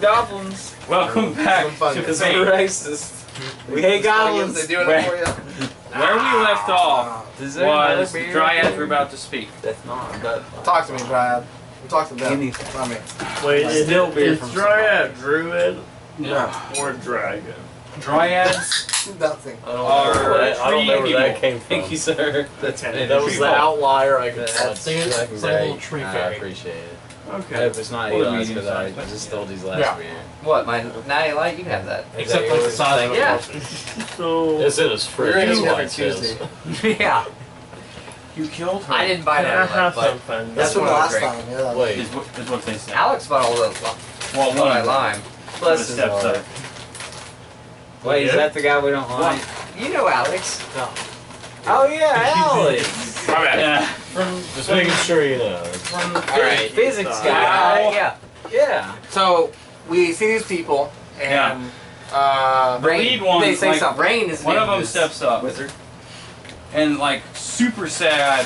goblins. Welcome back Some to Because Fate. we're racist. We hate goblins. They doing Where- it for you? Where we ah, left off Is there another was the beer? dryads were about to speak. That's not. But Talk to me, Dryad. Talk to them. Anything. Not me. Wait, is Still it beer is from Dryad Druid No. or Dragon? Dryads Nothing. I don't are know where that, I don't know tree where that came from. Thank you, sir. That's That that was the outlier I could That's find. Same- fucking same little great. tree I appreciate it. I Okay. hope it's not Well, Eli's because I medium-sized, just yeah. stole these last Yeah. year. What, my Natty Light? You can have that. Is Except that like the yours? size of Yeah. it. So It's in his We're fridge. gonna That's why every it says. Tuesday. yeah. You killed her. I didn't buy can I Natty have but something? That's what what I last drink. time. Yeah. Wait. Is what, is what they said. Alex bought all those. well, What I one lime. the Plus, steps up. Wait, is Yeah. that the guy we don't like? you know Alex. Oh yeah, Alex. My bad. Yeah. From, Just making sure you know. from Alright. Physics Uh, guy. Uh, yeah. Yeah. So we see these people, and uh, The lead one, They say like, something. Rain is One of them steps up Wizard. and like super sad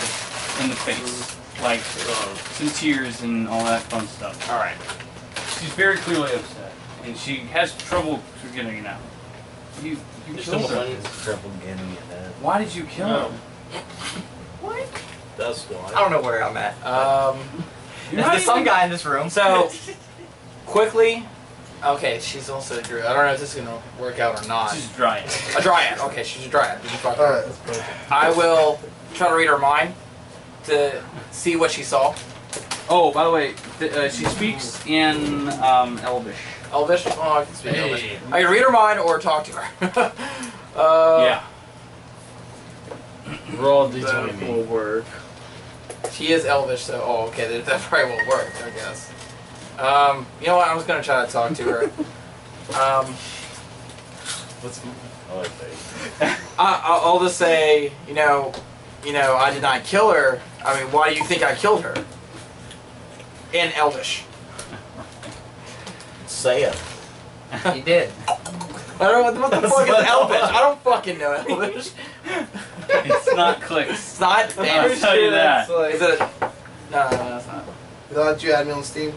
in the face, like some tears and all that fun stuff. all right. She's very clearly upset, and she has trouble getting it out. You, you Just killed simple her. things. Triple getting it. That. Why did you kill No. her? What? That's why. I don't know where I'm at. Um, You're Is not there some guy in this room? so quickly. Okay, she's also a druid. I don't know if this is gonna work out or not. She's dry. A dryad. Okay, she's a dryad. Did you fuck her? Alright, that's perfect. I will try to read her mind to see what she saw. Oh, by the way, th- uh, she speaks in um, Elvish. Elvish. Oh, I can speak Elvish. I can read her mind or talk to her. uh, yeah. Roll That d20. will work. She is Elvish, so oh, okay, that, that probably won't work, I guess. Um, you know what? I was gonna try to talk to her. Um, What's? I like that. I, I'll I'll just say, you know, you know, I did not kill her. I mean, why do you think I killed her? In Elvish. Say it. He did. I don't know what, what the fuck is Elvish. I don't fucking know Elvish. It's not clicks. It's not. I'll tell you that. Is it? No, no, no, it's not. Why don't you add me on Steam?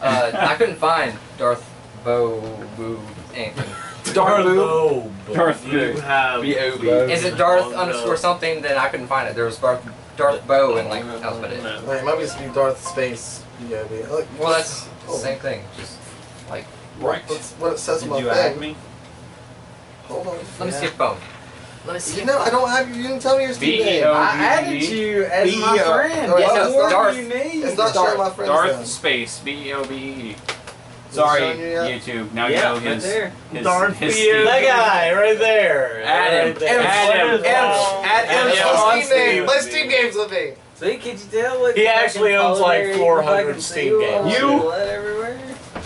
Uh, I couldn't find Darth Bo Boo anything. Darth Boo. Darth You Boo. have B-O-B. Is it Darth on, underscore something? Then I couldn't find it. There was Darth Darth Bo and like that was about it. No. Wait, it might be just be Darth Space. Yeah, Look, Well, that's the Oh. same thing. Just like Right. What's, what it says Did on my you add thing. me? Hold on. let me Yeah. skip bone. Let me You skip. know, I don't have you. You didn't tell me your Steam name. I added you as my friend. Alright, What so it's more Darth. do you need? It's not showing my friends Darth space B O B E. Sorry, showing you yet? YouTube. Now yeah, you know his there. his, Darth his B.O.B.. That guy right there. Add him. Right there. Add him. What is Add wrong? add Add M's him on on Steam name. Steam. Play Steam games with me. See, could you tell? Look, He actually owns, like, 400 Steam games. You-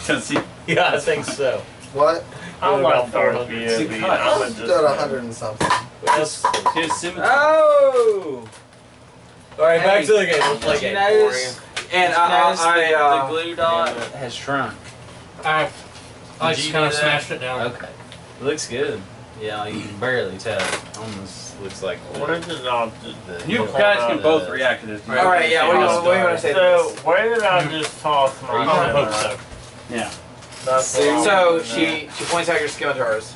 Does he- Yeah, I think so. What? I What like about Darth 400? B.O.B. It's a. I'm It's just got a hundred and something. That's his symmetry. Oh! Alright, back to the game. Let's play did game. notice- And I, notice I, I uh, the glue dot has shrunk. I, I just kind of smashed it down. Okay. Looks good. Yeah, you can barely tell. Almost looks like what is it not? the You guys can the- both react to this. All right, yeah. What do you, want- what do you want to say? So this? where did I just toss my? Are you Oh, I hope so. Yeah. That's So doing she she points out your scimitars.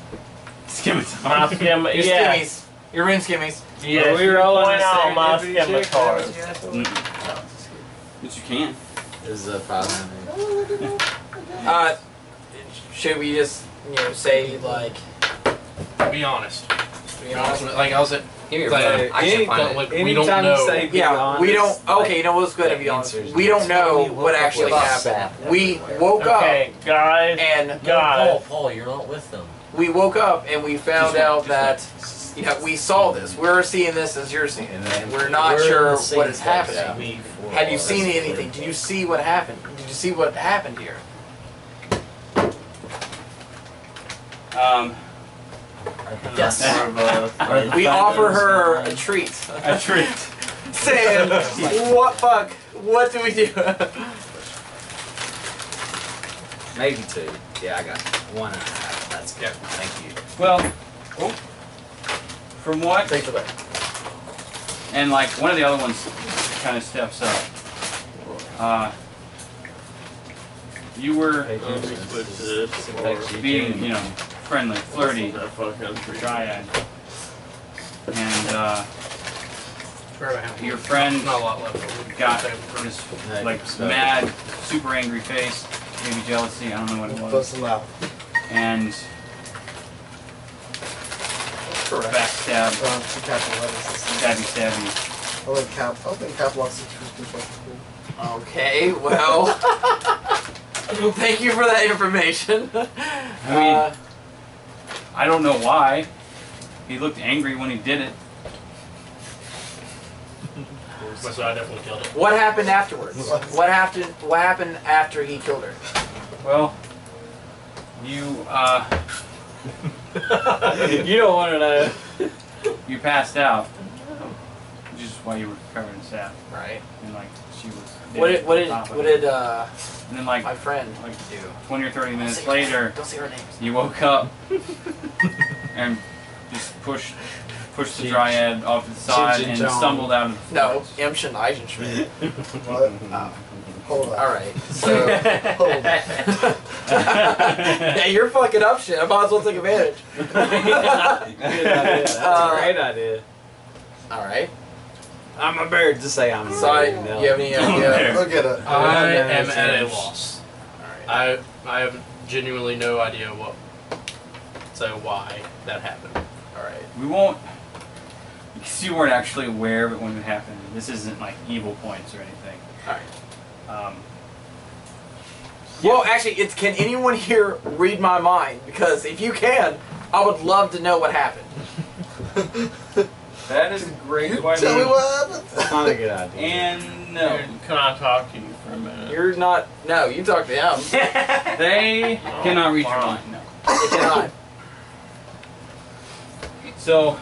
Skim it. My skim, Your yeah, skimmies. Your rune skimmies. yeah. Are we she rolling point this out my serendipity check? But you can. Is a five hundred. Uh, should we just you know say like Be honest. to be honest? Like I was at. Give me your Like, phone. I can't find it. like, we don't Anytime you know. say be Yeah, we don't. honest, Okay, you know what's good to be honest. We no. don't know what actually with happened. We woke up Okay, guys, and guys. Paul, you're not with them. we woke up and we found Just out one, that just you know we saw this. We're seeing this as you're seeing it, and we're not We're sure the same what is happening. Have you seen anything? are Did you see what happened? Did you see what happened here? Um, Yes. uh, We offer her a treat. a treat. Sam, what fuck? What do we do? Maybe two. Yeah, I got one and a half. That's good. Thank you. Well, oh, from what Take the back. and like one of the other ones kind of steps up. Uh, you were Let me switch to this. or- being, you know, friendly, flirty, That fucking and uh, Where do I have your friend Not a lot left. over. got Save this like mad, super angry face, maybe jealousy, I don't know what it was, Bust them out. and Correct. backstab, Um, two capital letters. stabby, stabby. I like cap. I think cap locks are super fucking cool. Okay, well. Thank you for that information. I mean, Uh, I don't know why. He looked angry when he did it. So I definitely killed it. what happened afterwards? What happened? What happened after he killed her? Well, you uh, you don't want to know. you passed out, just while you were covered in sap, Right. and like she was. What did what did on top of what did uh And then like my friend like do? 20 or 30 Don't minutes say- later, Don't say her names. you woke up and just pushed pushed the dryad off to the side Cheech and and Chong. stumbled out of the No, forest. Imshin Eisenschmidt. What? Hold on. All right. So Hold on. yeah, you're fucking up shit. I might as well take advantage. Good idea. That's Uh, a great idea. All right. I'm a bird to say I'm a So I. No. you have any I'm idea? there. Look at it. I no, am at a loss. All right. I I have genuinely no idea what. So why that happened? All right. We won't. Because you weren't actually aware of it when it happened. This isn't like evil points or anything. All right. Um, Well, actually, it's can anyone here read my mind? Because if you can, I would love to know what happened. that is a great You question. tell me what happened. That's not a good idea. And no. Can I talk to you for a minute? You're not. No, you talk to him. They cannot read your mind. No. You cannot. So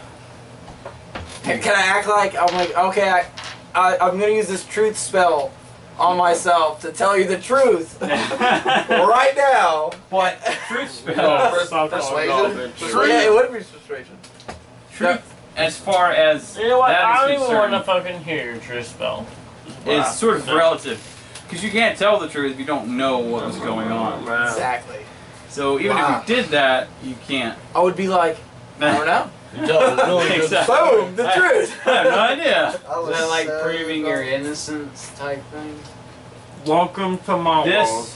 Can can I act like I'm like okay? I, I I'm gonna use this truth spell on myself to tell you the truth right now. what truth spell? No, Pers- stop persuasion? garbage. Persuasion? Yeah, it would be frustration. Truth, as far as You know what? that I don't even want to fucking hear your truth spell. is sort of No. relative. Because you can't tell the truth if you don't know what was going on. Wow. Exactly. So even Wow. if you did that, you can't. I would be like, I don't know. Exactly. Boom, the I- truth. I have no idea. I Is was that like so proving your innocence type thing? Welcome to my This, world.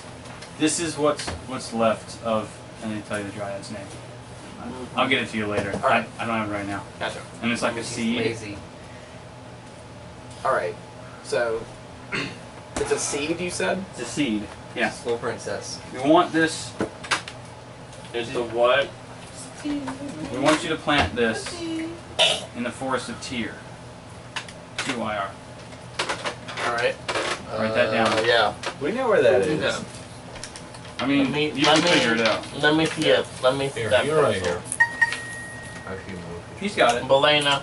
this is what's what's left of. And then tell you the dryad's name. I'll get it to you later. Alright. I, I don't have it right now. Gotcha. And it's like a seed. Lazy. All right. So it's a seed, you said. It's a seed. Yeah. Little princess. We want this. Is the what? We want you to plant this in the forest of Tyr. T-Y-R. All right. Write that down. Uh, yeah. We know where that is. Yeah. I mean, Let me- you let can me- figure it out. Let me see it. Let me see Here, that you're right pencil. He's got it. Belena.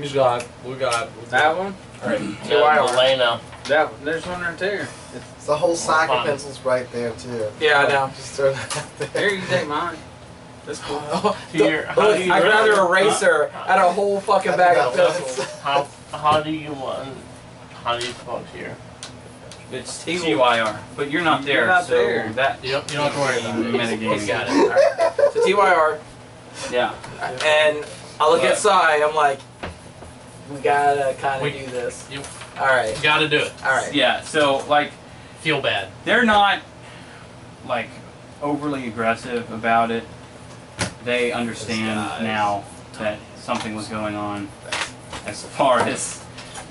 He's got? We got That one? All right. Yeah, T-Y-R. Belena. That there's one right there. It's the whole sack of pencils right there too. Yeah, I know. Just throw that out there. Here, you can take mine. That's cool. Oh, here, how Look, I'd rather eraser erase her out a whole fucking bag of pencils. How how do you want? How do you spell here? It's T-Y-R. But you're not there. You're there, not so there. that Yep, you don't have to worry about it. Metagaming. He's got it. All right. So T-Y-R. Yeah. And I look at Sai, I'm like, we gotta kind We- of do this. You All right. gotta do it. All right. Yeah, so like Feel bad. they're not like overly aggressive about it. They understand now that something was going on as far as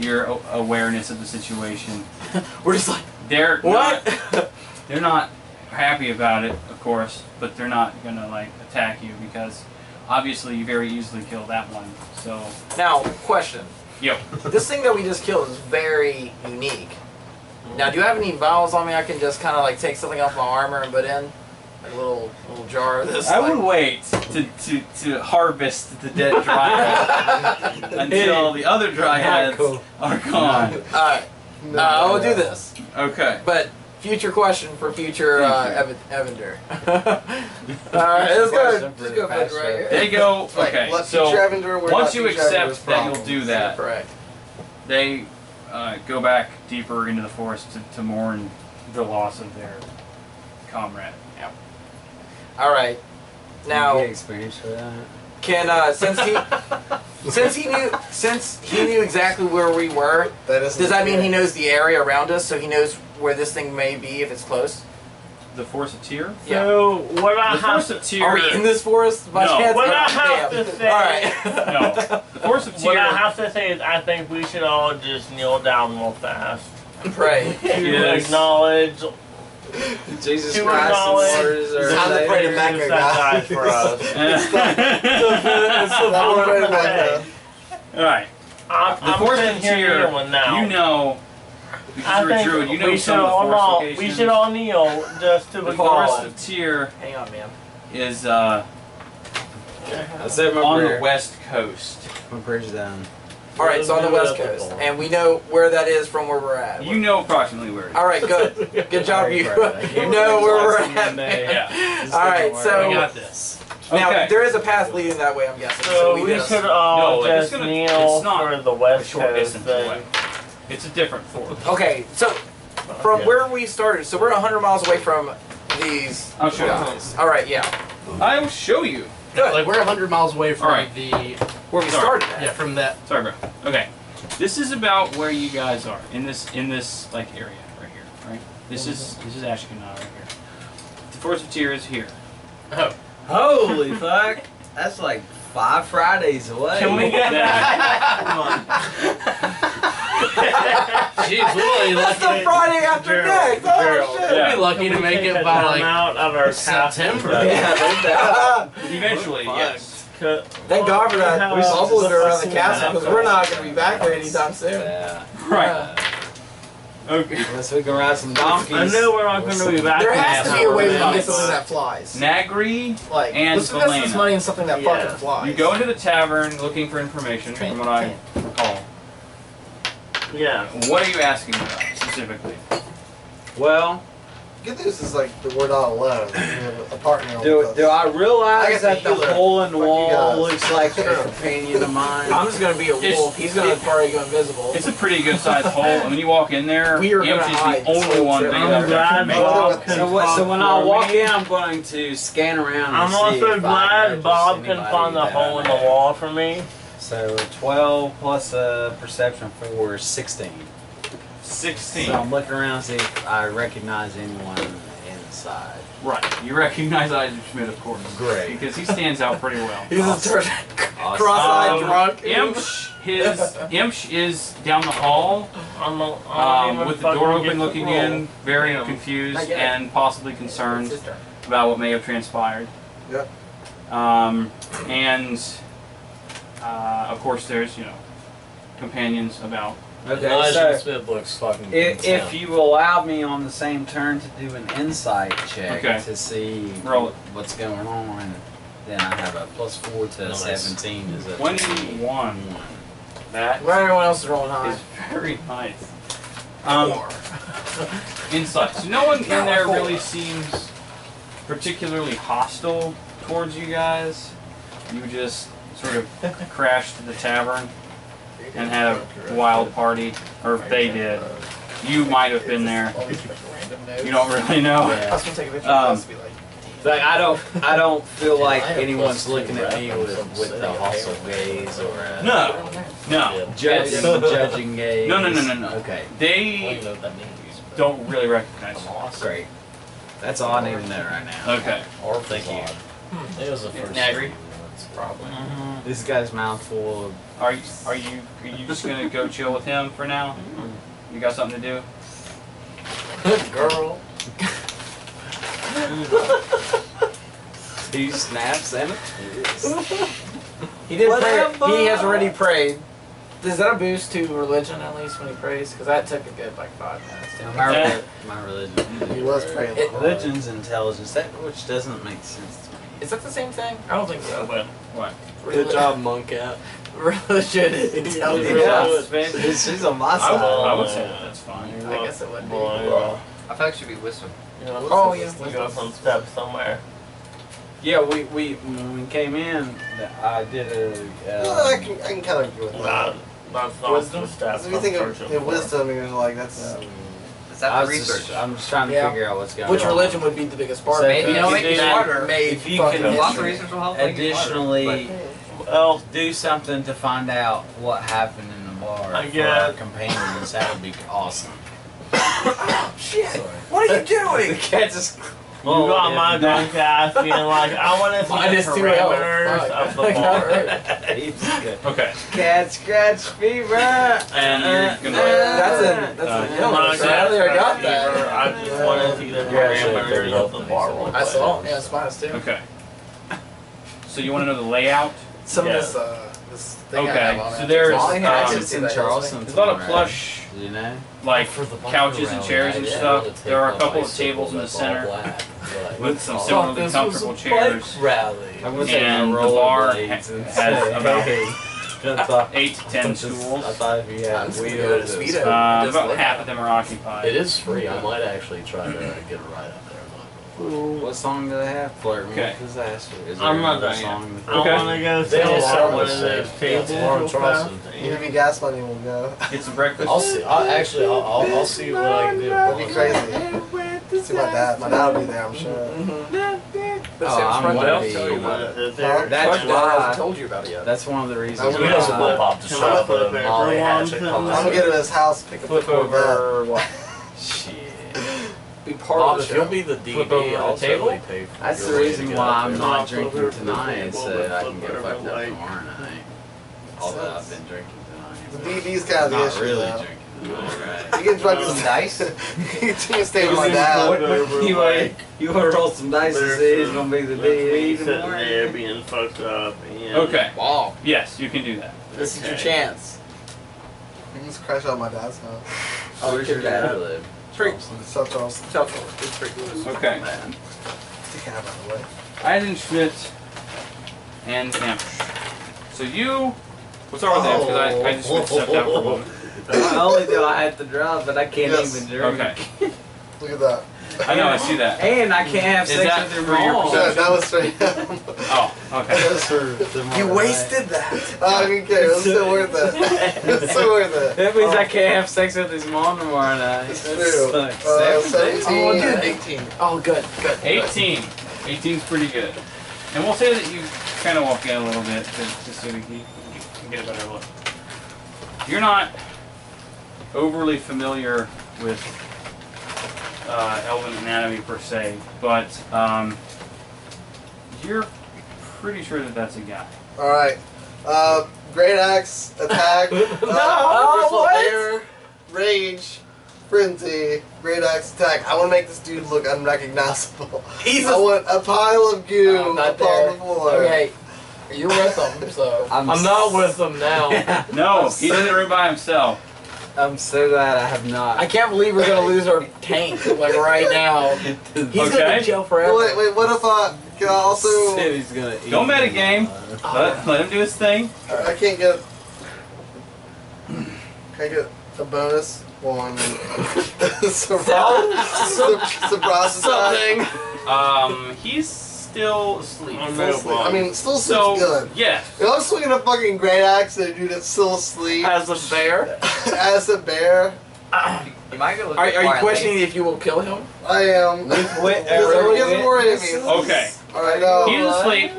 your awareness of the situation. We're just like, They're what? not they're not happy about it, of course, but they're not gonna like attack you because obviously you very easily kill that one. So now, question. Yep. This thing that we just killed is very unique. Now, do you have any vials on me I can just kind of like take something off my armor and put in? Like a little little jar of this? I like- would wait to, to, to harvest the dead dryad until the other dryads cool. are gone. Alright. No, Uh, I will do this. Okay. But future question for future uh, Evan, Evendur. Alright, let's go. Let's go put it past right show. here. They go. Okay. let So Evendur once you accept that you'll do that, Correct. they uh, go back deeper into the forest to, to mourn the loss of their comrade. All right. Now, You get experience for that. can uh, since he since he knew since he knew exactly where we were, That is. does that mean he knows the area around us? So he knows where this thing may be if it's close. The force of Tyr. Yeah. So what I The have force to of Tyr. Are we in this forest? By No. chance? What I Oh, have damn. to say- All right. No. The force of what I have to say is I think we should all just kneel down real fast Pray. to Yes. acknowledge Jesus To Christ, acknowledge- the Lord is our It's time to pray to Savior. Mecca, Jesus that died for us. Now we're praying about that. All right. I'm, The I'm force sitting of here Tyr. now. You know. Because I you're a think druid, you know we should of all force we should all kneel just to The acknowledge. force of Tyr Hang on, man. is uh, I said my on prayer. the west coast. My prayer's down. All right, so on the west coast, and we know where that is from where we're at. You know approximately where it is. All right, good. Good job, you. You you. know where we're at. Man. Yeah. All right, We so got this. now Okay. there is a path leading that way. I'm guessing. So, So we, we just- should all No, it's just gonna- kneel not for the west short coast. distance then. It's a different force. Okay, so from Yeah. where we started, so we're 100 miles away from these I'll show you. All right, yeah. I will show you. Good. Like we're 100 miles away from Alright. the where we Sorry. started at. yeah from that. Sorry, bro. Okay. This is about where you guys are in this in this like area right here, right? This is this is Ashkenaz right here. The force of Tyr is here. Oh, Holy fuck! That's like five Fridays away. Can we get That- Come on. jeez, we'll be That's lucky. the Friday after Gerald, next. Oh Gerald. shit. We'll be lucky to make it by time like out of our September. task. Yeah, no doubt. Eventually, yes. Cut- Thank God for that. We How- bubbled around the castle because we're not going to be back there anytime soon. Yeah. Right. Okay. Unless we can ride some donkeys. I know we're not going to be back. There in has to be a hour, way we can man, get something that flies. Nagrie, Like, And let's invest this Valena. money in something that Yeah. fucking flies. you go into the tavern looking for information, from what I recall. Yeah. What are you asking about specifically? Well, Good news is like we're not alone. We have a partner. do, with do I I realize got that the the hole in the wall looks like a companion of mine? I'm just going to be a It's- wolf. He's going to probably go invisible. It's a pretty good sized hole. and when you walk in there, We are Imps gonna hide the only one trip. I'm glad. Bob can So, what, so when I walk me. in, I'm going to scan around. and I'm see also glad Bob can anybody find the hole in the wall for me. So 12 plus a perception for 16. Sixteen. So I'm looking around to see if I recognize anyone inside. Right. You recognize Isaac Schmidt, of course. Great. Because he stands out pretty well. He's Awesome. a. Awesome. Cross-eyed Um, drunk. Imsh, his Imsh is down the hall I'm a, I don't um, with the door open, looking roll. in, very Damn. confused and possibly concerned about what may have transpired. Yep. Um, and uh, of course, there's you know companions about. Okay, Elijah so Smith looks fucking. if, if you allow me on the same turn to do an insight check Okay. to see Roll it. what's going on, then I have a plus four to Nice. 17. Is a Twenty-one. That Where everyone else is rolling high. is very nice. Um, insight. So no one in there really seems particularly hostile towards you guys. You just sort of crashed to the tavern and had a wild party, or if they did, you might have been there. You don't really know. I Yeah. was gonna take a picture Um, of like, Like I don't, I don't feel like anyone's plus looking at me with, from with City, a hostile gaze or a No, no. judging, judging gaze. No, no, no, no, no. Okay, They even know what that means. don't really recognize you. great. That's all I need to know right now. Okay. Or Thank you. It was the first. Nagrie? That's probably. Mm-hmm. This guy's mouth full of. Are you are you are you just gonna go chill with him for now? Mm-hmm. You got something to do? Good girl. he snaps and a He did Whatever. pray. He has already prayed. Is that a boost to religion at least when he prays? Because that took a good like five minutes. to My, Yeah. my religion. He was praying. It- Religion's intelligence, that which doesn't make sense to me. Is that the same thing? I don't think so. What? What? Reli- Good job, Monk out. Religion is intelligence. Yeah, she's, she's on my I would, side. I would say that that's fine. I guess it would be. Boy, I feel like it should be wisdom. Oh yeah. we got some steps somewhere. Yeah, we, we when we came in, I did a. Yeah, I Uh, can, I can kind of agree with Nah, that. that's not Wisdom? the steps. So if you think I'm of searching the for. wisdom, you're like, that's. um, have the research. Just, I'm just trying to Yeah. figure out what's going Which on. Which religion would be the biggest part So of if it? you know, you make you smarter. Made if you fucking can- Lots of research will help make you smarter, Additionally, Well, do something to find out what happened in the bar I for get- our companions. That would be awesome. Shit! Sorry. What are you doing? The cat just. You got my drunk ass being like, I want to see Minus the two parameters of the bar. Good. Okay. Cat scratch fever. And you're gonna- That's a that's Uh, a yellow. Not so I earlier got fever, that. I just want to see the You're parameters of the open, bar. I saw. Yeah, it's minus two. Okay. So you want to know the layout? Some Yeah. of this uh this thing I Okay, have on so it. there's, Molly um, had It's in Charleston. There's a lot of plush, You know. like For the bike couches and around, chairs and I'd stuff. rather There are a my couple of tables in the that's all center black, but- with some Oh, similarly this comfortable was a chairs. bike Rally. I would say And my the bar rollerblades ha- and has say, about hey, gonna Eight to ten just- I stools. thought if you had I'm just gonna go to it Speedo. Uh, Just about look half of them are occupied. It is free. I might actually try to get a ride up there. What song do they have? Flirting Okay. with disaster. Is there I'm not another done yet. song? I Okay. want to go They sit all one the of same. those tables Yeah, Lauren real Charleston. fast. You give me gas money, we'll go. Get some breakfast. I'll see. I'll, actually, I'll, I'll, I'll see what I can do. That'd be crazy. See my dad. My dad will be there, I'm sure. Mm-hmm. The Oh, I'm friend gonna be- tell you about it. Is there- That's Fuck, Dad why- hasn't told you about it yet. That's one of the reasons. I We would- why- just whip up the I shop put a of paper Molly on Hatchet. to- comes I'm gonna get to his house, pick up Flip the over. over. What? Shit. Be part Bob, of the show. you'll be the Flip DD, I'll the table? totally pay for That's the reason why I'm there. not Flip drinking tonight, the so that I can get over fucked up like- tomorrow night. Although I've been drinking tonight. The tonight. DD's kind of the Not issue. really though. drinking tonight, right? You can drug Some some dice. You can stay with my dad. You want you want to roll some dice and see who's gonna be the With me DD sitting there being fucked up. And Okay. Wow. Yes, you can do that. This is your chance. You can just crash out my dad's house. Oh, where's your dad live? Pretty- South Charleston. Tell me. It's pretty cool. Okay. Man. Take out of the way. Eisenschmidt and Camp. So you. What's wrong with that? Because I, I just switched stuff out for a moment. Not only do I have to drive, but I can't Yes. even drink. Okay. Look at that. I know, I see that. And I can't have Is sex that with your for your mom. Yeah, that was straight Oh, okay. That's for tomorrow You night. wasted that. Oh, I didn't care. It was still worth it. It's still worth it. That means I can't have sex with his mom tomorrow night. It's That true. sucks. Uh, Seventeen? 17 Oh, dude. 18. Oh, good, good. 18. 18's pretty good. And we'll say that you kind of walk in a little bit just, just so we can, can get a better look. You're not overly familiar with uh, elven anatomy per se, but um, you're pretty sure that that's a guy. Alright. Uh, Great Axe, Attack, uh, Oh, what? Air, Rage, Frenzy, Great Axe, Attack. I want to make this dude look unrecognizable. He's I a- want a pile of goo I'm not upon there. the floor. Okay. You're with them, so. I'm, I'm not with them now. No, he's in the room by himself. I'm so glad I have not. I can't believe we're gonna lose our tank like right now. He's gonna be Okay. in jail forever. Wait, wait, what if I can I also. City's gonna eat Don't me metagame. alive. Let, let him do his thing. I can't get. Can I get a bonus one? surprise, surprise attack. Something. Um, he's still asleep. On still asleep. I mean, still so, good. Yeah. If I'm swinging a fucking great axe and a dude that's still asleep. As a bear? as a bear. You are, are you questioning if you will kill him? I am. With what? he has more enemies. Okay. Alright, uh, He's asleep.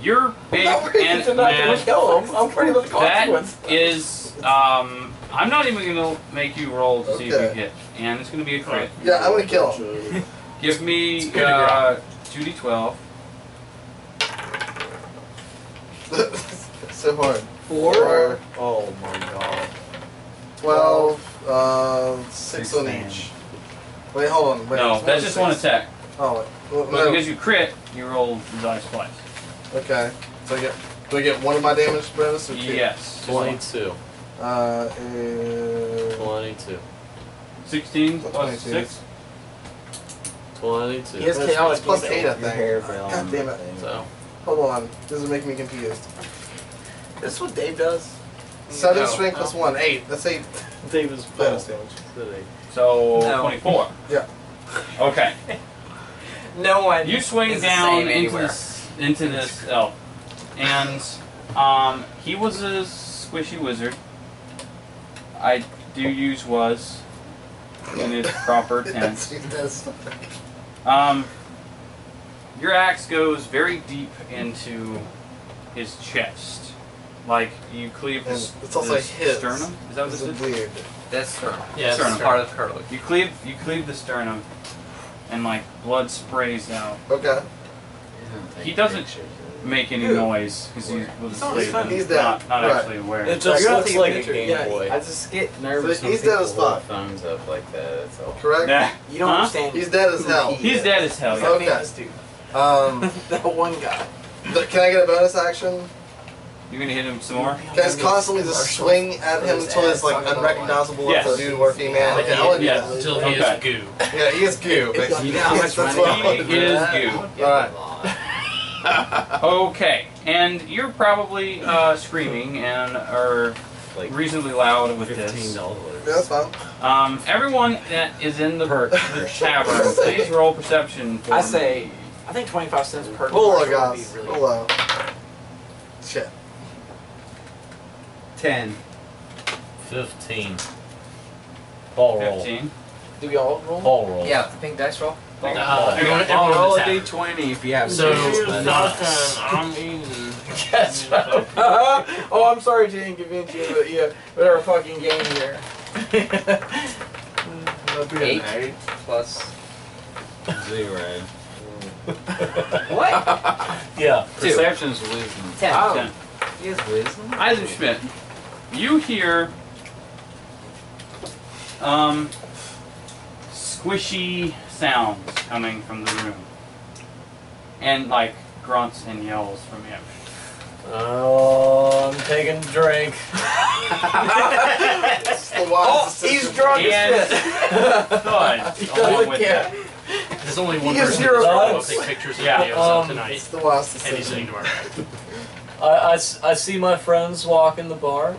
You're big and mad. Kill him. I'm pretty much That is, um, I'm not even gonna make you roll to okay. see if you hit, and it's gonna be a crit. Yeah, I'm gonna kill him. Give me uh, 2d12. so hard. Four. Oh my god. 12, uh, 6 on Sixteen. each. Wait, hold on. Wait, No, it's that's of just one attack. Oh, wait. Well, But no. because you crit, you roll the dice twice. Okay. So I get. Do I get one of my damage bonus or two? Yes. 22. Uh, uh 22. Sixteen plus 22. six. 22. He has It's- chaotic it's plus detail. eight, I think. God damn it. So, Hold on. This is making me confused. This is what Dave does. Seven No. strength plus one. Eight. That's eight. David's bonus damage. So No. twenty-four. Yeah. Okay. No one. You swing is the down same into anywhere. this into this elf, and um, he was a squishy wizard. I do use was. in its proper tense. He's dead as. Um, your axe goes very deep into his chest. Like you cleave the, And it's also the his. sternum. Is that what This this is is? weird. That's sternum. Yeah, sternum. sternum. Part of the cartilage. You cleave you cleave the sternum, and like blood sprays out. Okay. He doesn't make any Who? noise because he was He's not- asleep. he's not- and he's dead. Not, not Right. actually aware. It just You're gonna looks like a picture. Game yeah, Boy. I just get nervous So when he's dead people as hold fuck. phones up like that. That's all. Correct? Nah, You don't Huh? understand. He's dead as hell. he's dead as hell. He's Yeah. a Okay. Famous dude. Um, that one guy. but can I get a bonus action? You're gonna hit him some more. Can I just constantly just swing at him until it's like unrecognizable Yes. if it's a dude or female? Okay, I want to do Yeah. that. Until he Okay. is goo. Yeah, he is goo. Basically. gonna- how much That's what I He want to is goo. Alright. Okay, and you're probably uh, screaming and are Like reasonably loud with fifteen this. dollars. Yeah, that's fine. Um, everyone that is in the, Per- the tavern, please roll perception. For I me. say, I think 25 cents per Roll low, commercial would be guys. really Roll low. Shit. Ten. Fifteen. Paul roll. 15. Do we all roll? Paul roll. Yeah, the pink dice roll. Uh, Paul. everyone, I'll everyone roll in a this d20 if you have So, six. not I'm eating. Yes. oh, I'm sorry to inconvenience you, but yeah, with our fucking game here. Eight plus. Zero. What? Yeah. Perception's wisdom. Ten. Oh. Ten. He has wisdom. Eisenschmidt, you hear um, squishy sounds coming from the room, and like grunts and yells from him. Oh, I'm taking a drink. That's the Oh, wisest he's drunk And as shit. thud He along doesn't with care. that. There's only one He has person zero that's going to take pictures and Yeah. videos Um, tonight, It's the last and he's sitting decision. to our right. I, I s- I see my friends walk in the bar.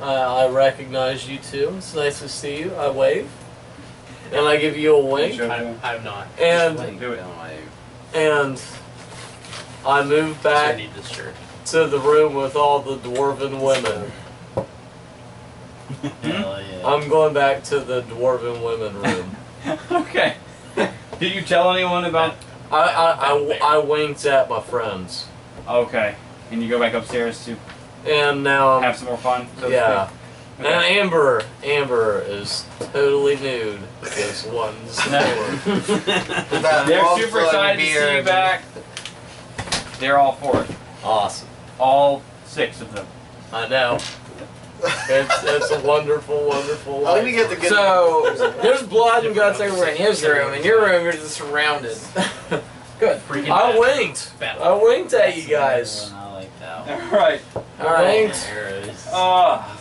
Uh, I recognize you too. It's nice to see you. I wave. And I give you a wink. I'm, I have not. And Do it. and I move So I back need this shirt. to the room with all the dwarven women. Hmm? I'm going back to the dwarven women room. okay. Did you tell anyone about? I, I, I, I winked at my friends. Okay. And you go back upstairs to And now I'm have some more fun. so Yeah. speak? And Amber, Amber is totally nude because one's They're super flowing excited to see you back. They're all for it. awesome. All six of them. I know. It's it's a wonderful, wonderful I life. think you get to get. So, there's blood and guts everywhere in his room. In your room, you're just surrounded. Good. Freaking I bad. winked. Bad. I winked at you guys. I like that. All right. All right. Winked. Ah,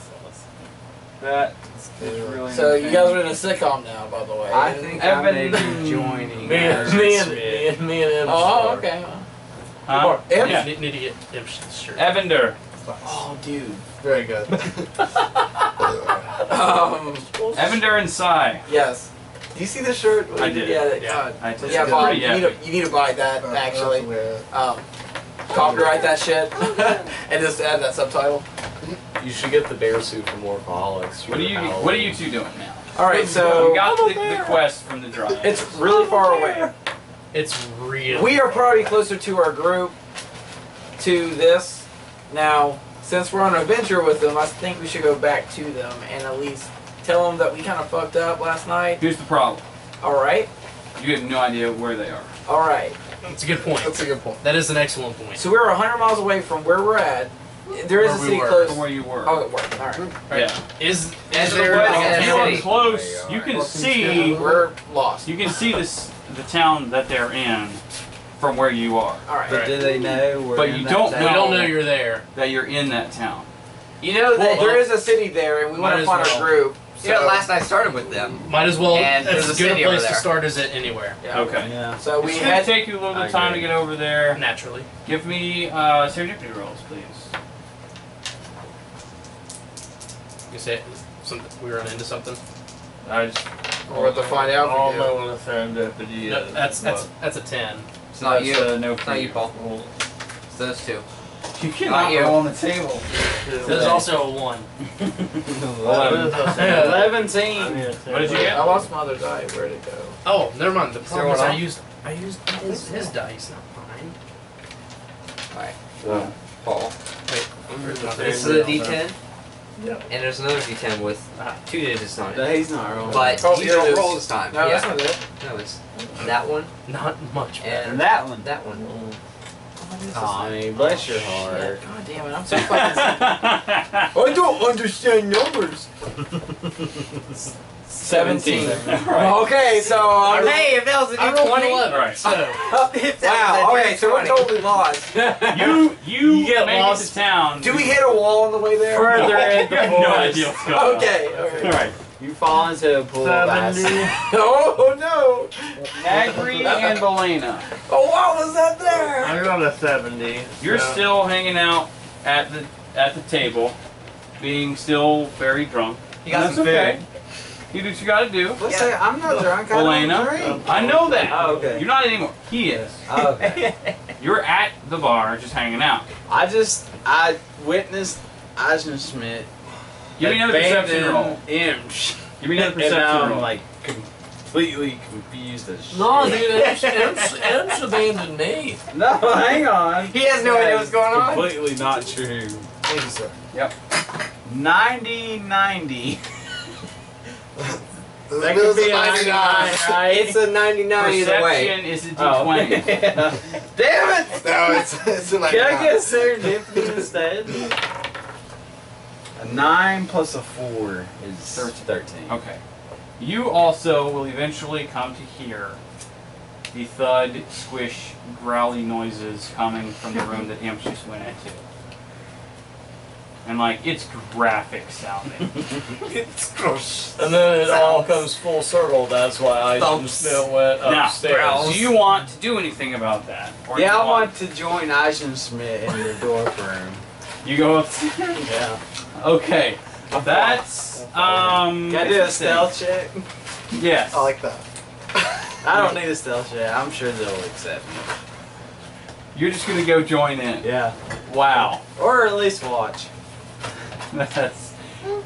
that is really. So you guys are in a sitcom now, by the way. I think I may Evan- be joining. Me and me and me and me and him. Oh, okay. Huh? Em- Yeah. Need, need to get him this shirt. Evendur. Oh, dude. Very good. Um, Evendur and Sai. yes. Do you see the shirt? I did. Yeah. Yeah. God. I just Yeah, it's Bob. You need, to, you need to buy that Uh, actually. I'll wear it. Um, copyright that shit and just add that subtitle. You should get the bear suit from Workaholics. What are you What are you two doing now? All right, so We got the, the quest from the drive. it's really far away. It's real. We are probably closer to our group to this. Now, since we're on an adventure with them, I think we should go back to them and at least tell them that we kind of fucked up last night. Here's the problem. All right, You have no idea where they are. all right. That's a good point. That's a good point. That is an excellent point. So we're 100 miles away from where we're at. There is Where a we city were. close. From where you were. Oh, it worked. All right. yeah. Is Edge is of the there woods, If edge you of the are city. close, you can see. We're lost. You can see this the town that they're in from where you are. All right. Right. Do they know? We're But in you that don't town? we know. don't know you're there. That you're in that town. You know that Well, there is a city there, and we want to find well. our group. So, You know, last night started with them. Might as well. And That's there's a as good a city place to start as it anywhere. yeah. Okay. Yeah. So we it's gonna take you a little bit of time to get over there. Naturally. Give me uh, serendipity rolls, please. You say something. We run into something. I just We're about to find out. All if we I do. want to serendipity No, is that's that's what? that's a ten. It's not that's, you. Uh, no It's not you, free. Paul. It's those two. You cannot you. roll on the table. There's also a one. Eleven. Eleventeen. What did you get? I lost my other die. Where'd it go? Oh, never mind. The problem is one I off? used I used his, his dice, not mine. Alright. Paul. Wait, where's my This is thing? a D10, Yep. and there's another D10 with uh, two digits on it. No, he's not rolling. But Oh, you here it don't is. roll this time. No, yeah. that's not it. No, it's that one Not much better. and that one. that one. Oh, Tommy, bless your heart. God damn it! I'm so fucking. I don't understand numbers. Seventeen. Right. Okay, so I'm. Hey, if that was a I rolled an D20. eleven. Right. So Wow. Okay, so we're totally lost. You you, You get make lost. it to town. Do we hit a wall on the way there? Further in the have no idea what's going on. Okay. All Okay. right. You fall into a pool of acid. Oh no! Nagrie and Belena. Oh wow, was that there? I got a 70. You're so- still hanging out at the at the table, being still very drunk. You got That's some okay. You do what you gotta do. Let's say I'm not drunk. I Elena, don't drink. I know that. Oh, okay. You're not anymore. He is. Oh, okay. You're at the bar, just hanging out. I just I witnessed Eisenschmidt. Give me another perception roll. Imsh. Give me another And perception now I'm roll. like completely confused as shit. No, dude, Em's, Em's, Em's abandoned me. No, hang on. He has no idea what's going on. Completely not true. Thank you, sir. 90 90. That That could be a 99, right? It's a 99 either way. Perception is a Oh. d20. Damn it! No, it's it's a Can I 99. get serendipity instead? A 9 plus a 4 is 13. Okay. You also will eventually come to hear the thud, squish, growly noises coming from the room that Imsh just went into. And like it's graphic sounding. It's gross. And then it all comes full circle. That's why I Thumps. still went now, upstairs. do you want to do anything about that? Or Yeah, I want to join Eisenschmidt in the dorm room. You go upstairs. Yeah. Okay. That's um. Can I do a stealth check? Yes. I like that. I don't need a stealth check. I'm sure they'll accept me. You're just gonna go join in. Yeah. Wow. Or at least watch. That's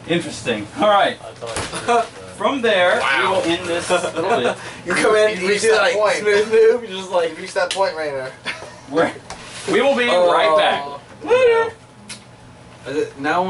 interesting. All right. From there, we will end this little bit. You come in, You you, reached do that like point. smooth move, you're just You like. reached that point right there. We're, we will be right back. Oh. Is it no one?